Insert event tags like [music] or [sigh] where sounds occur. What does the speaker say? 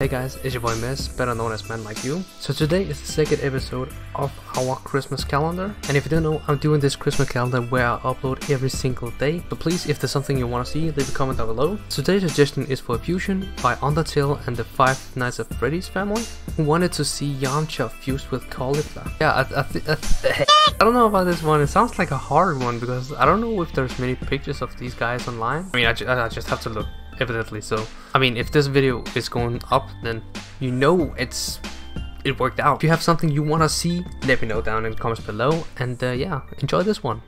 Hey guys, it's your boy Mez, better known as Man Like You. So today is the second episode of our Christmas calendar. And if you don't know, I'm doing this Christmas calendar where I upload every single day. So please, if there's something you want to see, leave a comment down below. Today's suggestion is for a Fusion by Undertale and the Five Nights at Freddy's family, who wanted to see Yamcha fused with Caulifla. Yeah, I, I, I, [laughs] I don't know about this one. It sounds like a hard one because I don't know if there's many pictures of these guys online. I mean, I, ju I just have to look evidently so i mean if this video is going up then you know it's it worked out. If you have something you want to see let me know down in the comments below and uh, yeah enjoy this one